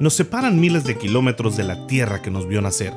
Nos separan miles de kilómetros de la tierra que nos vio nacer,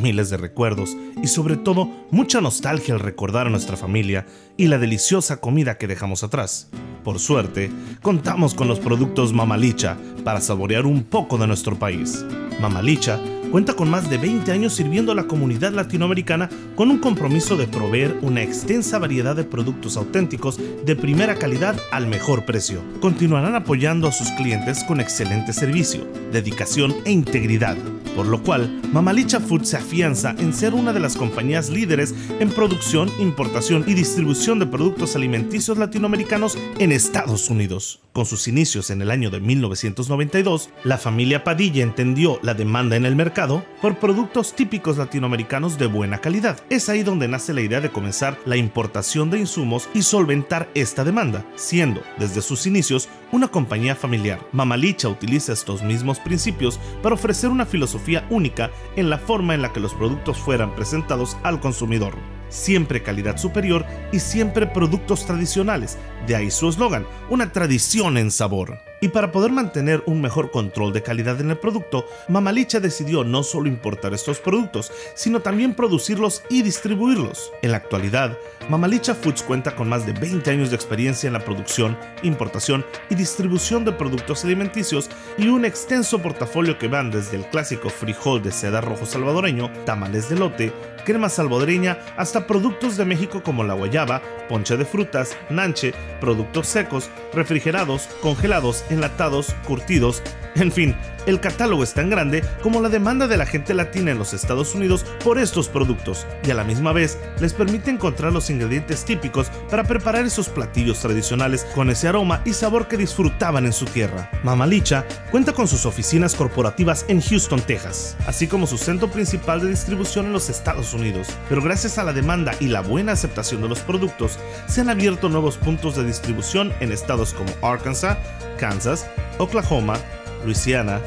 miles de recuerdos y sobre todo mucha nostalgia al recordar a nuestra familia y la deliciosa comida que dejamos atrás. Por suerte, contamos con los productos Mamalicha para saborear un poco de nuestro país. Mamalicha cuenta con más de 20 años sirviendo a la comunidad latinoamericana con un compromiso de proveer una extensa variedad de productos auténticos de primera calidad al mejor precio. Continuarán apoyando a sus clientes con excelente servicio, dedicación e integridad, por lo cual Mamalicha Food se afianza en ser una de las compañías líderes en producción, importación y distribución de productos alimenticios latinoamericanos en Estados Unidos. Con sus inicios en el año de 1992, la familia Padilla entendió la demanda en el mercado por productos típicos latinoamericanos de buena calidad. Es ahí donde nace la idea de comenzar la importación de insumos y solventar esta demanda, siendo desde sus inicios una compañía familiar. Mamalicha utiliza estos mismos principios para ofrecer una filosofía única en la forma en la que los productos fueran presentados al consumidor siempre calidad superior y siempre productos tradicionales. De ahí su eslogan, una tradición en sabor. Y para poder mantener un mejor control de calidad en el producto, Mamalicha decidió no solo importar estos productos, sino también producirlos y distribuirlos. En la actualidad, Mamalicha Foods cuenta con más de 20 años de experiencia en la producción, importación y distribución de productos alimenticios y un extenso portafolio que van desde el clásico frijol de seda rojo salvadoreño, tamales de lote, crema salvadoreña, hasta productos de México como la guayaba, ponche de frutas, nanche, productos secos, refrigerados, congelados enlatados, curtidos, en fin, el catálogo es tan grande como la demanda de la gente latina en los Estados Unidos por estos productos y a la misma vez les permite encontrar los ingredientes típicos para preparar esos platillos tradicionales con ese aroma y sabor que disfrutaban en su tierra. Mamalicha cuenta con sus oficinas corporativas en Houston, Texas, así como su centro principal de distribución en los Estados Unidos, pero gracias a la demanda y la buena aceptación de los productos, se han abierto nuevos puntos de distribución en estados como Arkansas, Kansas, Oklahoma, Louisiana,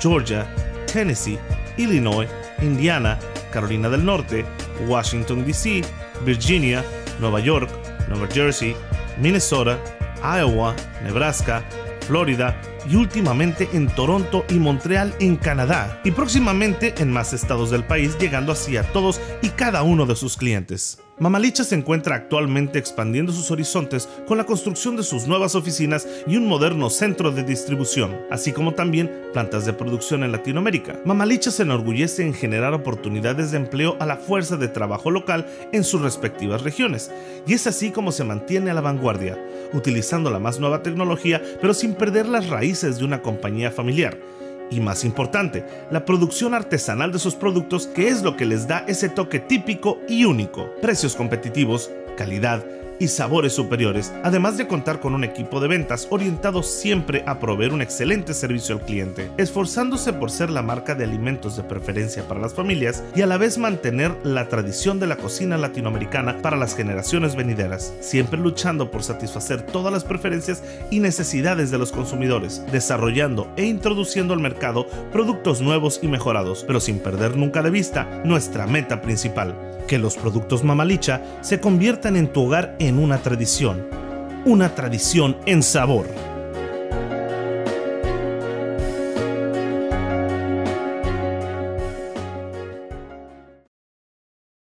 Georgia, Tennessee, Illinois, Indiana, Carolina del Norte, Washington, D.C., Virginia, Nueva York, Nueva Jersey, Minnesota, Iowa, Nebraska, Florida y últimamente en Toronto y Montreal en Canadá y próximamente en más estados del país llegando así a todos y cada uno de sus clientes. Mamalicha se encuentra actualmente expandiendo sus horizontes con la construcción de sus nuevas oficinas y un moderno centro de distribución, así como también plantas de producción en Latinoamérica. Mamalicha se enorgullece en generar oportunidades de empleo a la fuerza de trabajo local en sus respectivas regiones, y es así como se mantiene a la vanguardia, utilizando la más nueva tecnología pero sin perder las raíces de una compañía familiar y más importante, la producción artesanal de sus productos que es lo que les da ese toque típico y único. Precios competitivos, calidad y sabores superiores, además de contar con un equipo de ventas orientado siempre a proveer un excelente servicio al cliente, esforzándose por ser la marca de alimentos de preferencia para las familias y a la vez mantener la tradición de la cocina latinoamericana para las generaciones venideras, siempre luchando por satisfacer todas las preferencias y necesidades de los consumidores, desarrollando e introduciendo al mercado productos nuevos y mejorados, pero sin perder nunca de vista nuestra meta principal, que los productos Mamalicha se conviertan en tu hogar en una tradición, una tradición en sabor.